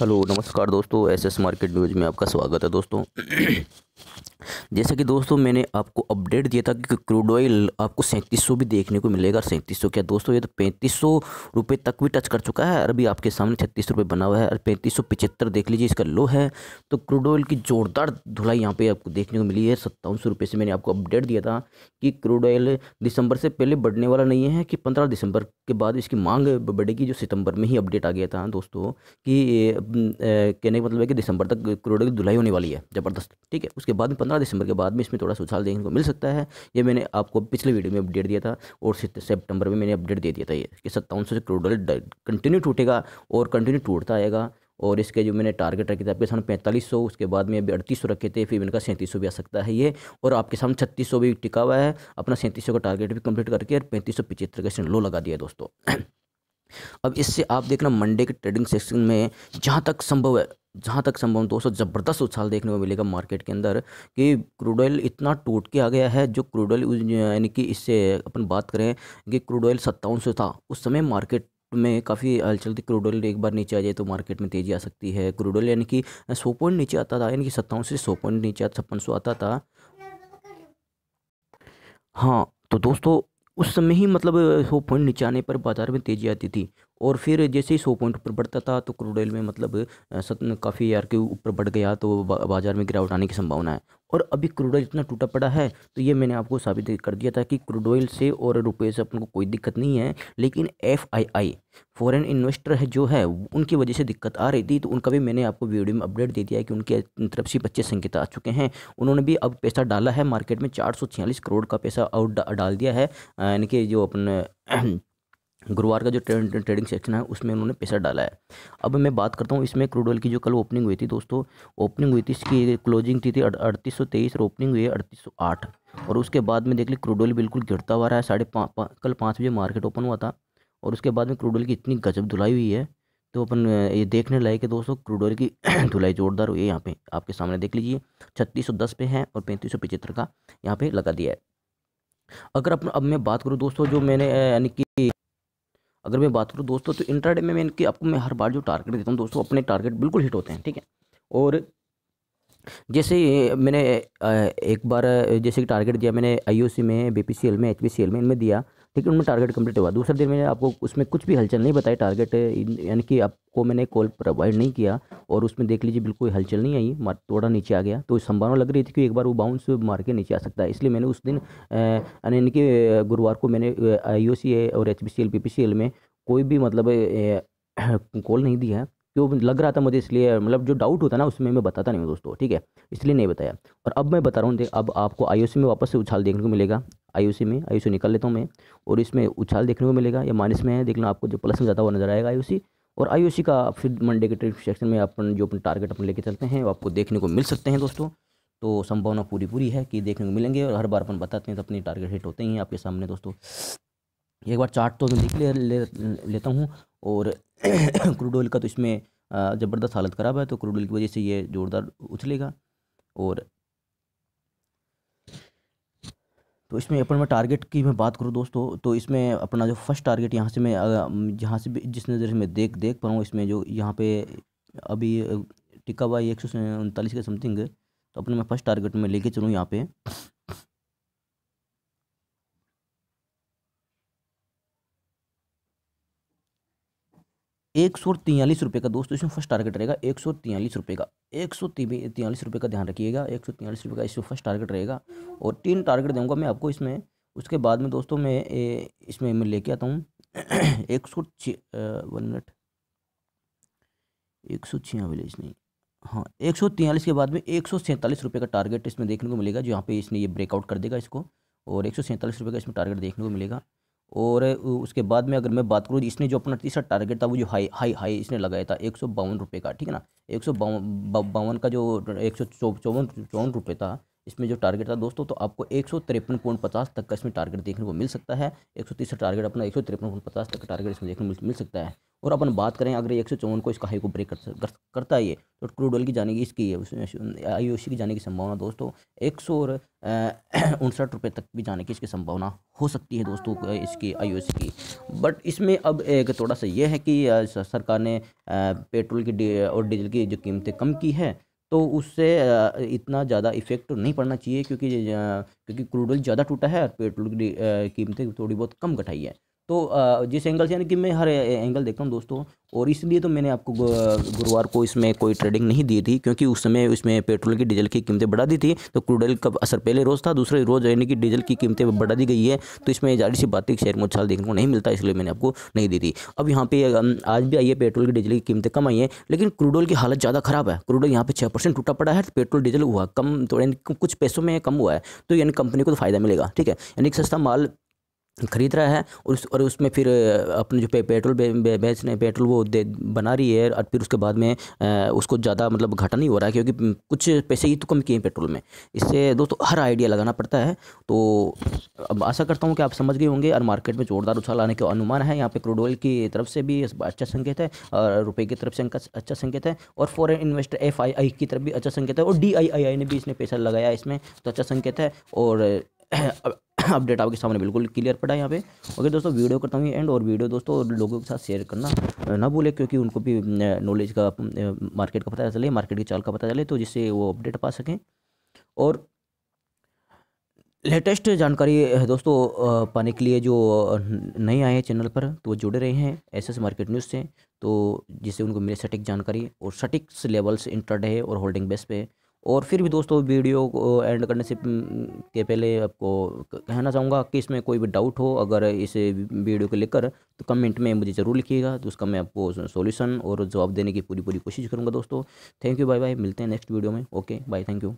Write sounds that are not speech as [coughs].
Hello नमस्कार दोस्तों SS S market news में आपका स्वागत है दोस्तों। जैसा कि दोस्तों, मैंने आपको अपडेट दिया था कि क्रूड ऑयल आपको सैंतीस भी देखने को मिलेगा। सैंतीस क्या दोस्तों, ये तो पैंतीस सौ तक भी टच कर चुका है और अभी आपके सामने छत्तीस रुपये बना हुआ है और पैंतीस सौ पिचहत्तर देख लीजिए इसका लो है। तो क्रूड ऑयल की जोरदार धुलाई यहाँ पे आपको देखने को मिली है। सत्तावन सौ से मैंने आपको अपडेट दिया था कि क्रूड ऑयल दिसंबर से पहले बढ़ने वाला नहीं है कि पंद्रह दिसंबर के बाद इसकी मांग बढ़ेगी जो सितंबर में ही अपडेट आ गया था दोस्तों, कि कहने का मतलब है कि दिसंबर तक क्रूड ऑयल धुलाई होने वाली है, ज़बरदस्त, ठीक है, उसके बाद में, पंद्रह दिसंबर के बाद में इसमें थोड़ा सुधार देखने को मिल सकता है। ये मैंने आपको पिछले वीडियो में अपडेट दिया था और सेप्टेम्बर में मैंने अपडेट दे दिया था ये, कि सत्तावन सौ करोड़ कंटिन्यू टूटेगा और कंटिन्यू टूटता आएगा। और इसके जो मैंने टारगेट रखे थे आपके सामने पैंतालीस सौ, उसके बाद में अभी अड़तीस सौ रखे थे, फिर इनका सैंतीस सौ भी आ सकता है ये। और आपके सामने छत्तीस सौ भी टिका हुआ है, अपना सैंतीस सौ का टारगेट भी कंप्लीट करके और पैंतीस सौ पिछहत्तर का लो लगा दिया दोस्तों। अब इससे आप देखना मंडे के ट्रेडिंग सेक्शन में जहाँ तक संभव है, जहाँ तक संभव दोस्तों, ज़बरदस्त उछाल देखने को मिलेगा मार्केट के अंदर कि क्रूड ऑयल इतना टूट के आ गया है, जो क्रूड ऑयल यानी कि इससे अपन बात करें कि क्रूड ऑयल सत्तावन सौ था। उस समय मार्केट में काफ़ी हलचल थी क्रूड ऑयल एक बार नीचे आ जाए तो मार्केट में तेज़ी आ सकती है। क्रूड ऑयल यानी कि सौ पॉइंट नीचे आता था, यानी कि सत्तावन से सौ पॉइंट नीचे छप्पन सौ आता था। हाँ तो दोस्तों उस समय ही मतलब सौ पॉइंट नीचे आने पर बाज़ार में तेज़ी आती थी। और फिर जैसे ही सौ पॉइंट ऊपर बढ़ता था तो क्रूड ऑयल में मतलब काफ़ी यार के ऊपर बढ़ गया तो बाज़ार में गिरावट आने की संभावना है। और अभी क्रूड ऑयल इतना टूटा पड़ा है तो ये मैंने आपको साबित कर दिया था कि क्रूड ऑयल से और रुपये से अपन को कोई दिक्कत नहीं है, लेकिन F I I foreign investor है जो है, उनकी वजह से दिक्कत आ रही थी तो उनका भी मैंने आपको वीडियो में अपडेट दे दिया है कि उनके तरफ़ से बच्चे संकेत आ चुके हैं। उन्होंने भी अब पैसा डाला है, मार्केट में चार सौ छियालीस करोड़ का पैसा आउट डाल दिया है यानी कि जो अपन गुरुवार का जो ट्रेडिंग सेक्शन है उसमें उन्होंने पैसा डाला है। अब मैं बात करता हूँ इसमें क्रूड ऑयल की जो कल ओपनिंग हुई थी दोस्तों ओपनिंग हुई थी इसकी क्लोजिंग थी थी अड़तीस सौ तेईस और ओपनिंग हुई है अड़तीस सौ आठ। और उसके बाद में देख ली क्रूड ऑयल बिल्कुल गिरता हुआ रहा है साढ़े पा, पा, कल पाँच बजे मार्केट ओपन हुआ था। और उसके बाद में क्रूड ऑयल की इतनी गजब धुलाई हुई है तो अपन ये देखने लायक है दोस्तों क्रूड ऑयल की [clears throat] धुलाई जोरदार हुई है यहाँ पे। आपके सामने देख लीजिए छत्तीस सौ दस पे है और पैंतीस सौ पचहत्तर का यहाँ पे लगा दिया है। अगर अपन अब मैं बात करूँ दोस्तों जो मैंने यानी कि अगर मैं बात करूँ दोस्तों तो इंटरडे में मैं इनकी आपको मैं हर बार जो टारगेट देता हूँ दोस्तों, अपने टारगेट बिल्कुल हिट होते हैं, ठीक है? और जैसे मैंने एक बार जैसे कि टारगेट दिया मैंने आईओसी में बीपीसीएल में एचपीसीएल में, इनमें दिया ठीक है उनमें टारगेट कंप्लीट हुआ। दूसरे दिन मैंने आपको उसमें कुछ भी हलचल नहीं बताई। टारगेट यानी कि आपको मैंने कॉल प्रोवाइड नहीं किया और उसमें देख लीजिए, बिल्कुल हलचल नहीं आई। थोड़ा नीचे आ गया। तो संभावना लग रही थी कि एक बार वो बाउंस मार के नीचे आ सकता है। इसलिए मैंने उस दिन यानी कि गुरुवार को मैंने आई और एच बी में कोई भी मतलब कॉल नहीं दिया। क्यों? लग रहा था मुझे इसलिए मतलब जो डाउट होता ना, उसमें मैं बताता नहीं हूँ दोस्तों, ठीक है? इसलिए नहीं बताया। और अब मैं बता रहा हूँ अब आपको आई में वापस से उछाल देखने को मिलेगा। आई में आई निकाल लेता हूँ मैं और इसमें उछाल देखने को मिलेगा या माइनस में है देखना आपको जो प्लस में ज़्यादा हुआ नज़र आएगा आई और आई का फिर मंडे के ट्रेड सेक्शन में अपन जो अपन टारगेट अपन लेके चलते हैं वो आपको देखने को मिल सकते हैं दोस्तों। तो संभावना पूरी पूरी है कि देखने को मिलेंगे और हर बार अपन बताते हैं तो अपनी टारगेट हिट होते हैं आपके सामने दोस्तों। एक बार चार्ट तो मैं देख ले, ले, लेता हूँ और [clears throat] क्रूड ऑयल का तो इसमें ज़बरदस्त हालत ख़राब है तो क्रूड ऑयल की वजह से ये ज़ोरदार उछलेगा और तो इसमें अपन मैं टारगेट की मैं बात करूँ दोस्तों तो इसमें अपना जो फ़र्स्ट टारगेट यहाँ से मैं यहाँ से भी जिस नज़र से मैं देख देख पाऊँ इसमें जो यहाँ पे अभी टिका हुआ है एक सौ उनतालीस के समथिंग तो अपने मैं फ़र्स्ट टारगेट में लेके चलूँ यहाँ पे। एक सौ तियालीस रुपये का दोस्तों, इसमें फ़र्स्ट टारगेट रहेगा एक सौ तियालीस रुपये का। एक सौ तियालीस रुपये का ध्यान रखिएगा, एक सौ तियालीस रुपये का इसमें फ़र्स्ट टारगेट रहेगा। और तीन टारगेट दूँगा मैं आपको इसमें, उसके बाद में दोस्तों मैं इसमें मैं लेके आता हूँ। [clears throat] एक सौ वन मिनट एक सौ छियालीस नहीं हाँ एक सौ तियालीस के बाद में एक सौ सैंतालीस रुपये का टारगेट इसमें देखने को मिलेगा, जो यहाँ पे इसने ये ब्रेकआउट कर देगा इसको। और एक सौ सैंतालीस रुपये का इसमें टारगेट देखने को मिलेगा। और उसके बाद में अगर मैं बात करूँ, इसने जो अपना तीसरा टारगेट था, वो जो हाई हाई हाई इसने लगाया था, एक सौ बावन रुपये का, ठीक है ना? एक सौ बावन का जो, एक सौ चौवन चौवन रुपये था, इसमें जो टारगेट था दोस्तों तो आपको एक सौ तिरपन पॉइंट पचास तक का इसमें टारगेट देखने को मिल सकता है। एक सौ तीसरा टारगेट अपना एक सौ तिरपन पॉइंट पचास तक का टारगेट इसमें देखने को मिल सकता है। और अपन बात करें अगर एक सौ चौवन को इसका हाई को ब्रेक कर, कर, करता है ये तो क्रूड ऑयल की जाने की इसकी आई की जाने की संभावना दोस्तों एक सौ और [clears throat] उनसठ रुपये तक भी जाने की इसकी संभावना हो सकती है दोस्तों इसकी आई की। बट इसमें अब एक थोड़ा सा ये है कि सरकार ने पेट्रोल की और डीजल की जो कीमतें कम की है तो उससे इतना ज़्यादा इफ़ेक्ट नहीं पड़ना चाहिए क्योंकि क्योंकि क्रूड ऑयल ज़्यादा टूटा है और पेट्रोल की कीमतें थोड़ी बहुत कम घटाई है। तो जिस एंगल से यानी कि मैं हर एंगल देखता हूँ दोस्तों, और इसलिए तो मैंने आपको गुरुवार को इसमें कोई ट्रेडिंग नहीं दी थी, क्योंकि उस समय इसमें पेट्रोल की डीजल की कीमतें बढ़ा दी थी तो क्रूड ऑयल का असर पहले रोज़ था, दूसरे रोज़ यानी कि डीजल की कीमतें बढ़ा दी गई है तो इसमें जारी सी बात शेयर में उछाल देखने को नहीं मिलता, इसलिए मैंने आपको नहीं दी थी। अब यहाँ पे आज भी आई है पेट्रोल की डीजल की कीमतें कम आई हैं, लेकिन क्रूड ऑयल की हालत ज़्यादा खराब है। क्रूड ऑयल यहाँ पर छः परसेंट टूटा पड़ा है पेट्रोल डीजल हुआ कम तो यानी कुछ पैसों में कम हुआ है तो यानी कंपनी को तो फ़ायदा मिलेगा, ठीक है? यानी सस्ता माल खरीद रहा है और उस और उसमें फिर अपने जो पे, पेट्रोल बे, बेच रहे पेट्रोल वो दे बना रही है और फिर उसके बाद में उसको ज़्यादा मतलब घाटा नहीं हो रहा है क्योंकि कुछ पैसे ही तो कम किए हैं पेट्रोल में। इससे दोस्तों हर आइडिया लगाना पड़ता है। तो अब आशा करता हूँ कि आप समझ गए होंगे और मार्केट में जोरदार उछाल आने का अनुमान है। यहाँ पे क्रूड ऑयल की तरफ़ से भी अच्छा संकेत है और रुपये की तरफ़ से अच्छा संकेत है और फॉरन इन्वेस्टर एफ़ की तरफ़ भी अच्छा संकेत है और डी ने भी इसने पैसा लगाया इसमें तो अच्छा संकेत है और [coughs] अपडेट आपके सामने बिल्कुल क्लियर पड़ा है यहाँ पे। ओके दोस्तों, वीडियो करता हूँ एंड और वीडियो दोस्तों लोगों के साथ शेयर करना ना भूले क्योंकि उनको भी नॉलेज का मार्केट का पता चले मार्केट की चाल का पता चले तो जिससे वो अपडेट पा सकें। और लेटेस्ट जानकारी दोस्तों पाने के लिए जो नए आए हैं चैनल पर तो वो जुड़े रहे हैं एस एस मार्केट न्यूज़ से तो जिससे उनको मिले सटीक जानकारी और सटीक लेवल्स इंटरडे और होल्डिंग बेस पे। और फिर भी दोस्तों वीडियो को एंड करने से के पहले आपको कहना चाहूँगा कि इसमें कोई भी डाउट हो, अगर इस वीडियो को लेकर तो कमेंट में मुझे ज़रूर लिखिएगा। तो उसका मैं आपको सॉल्यूशन और जवाब देने की पूरी पूरी कोशिश करूँगा दोस्तों। थैंक यू बाय बाय मिलते हैं नेक्स्ट वीडियो में। Okay bye thank you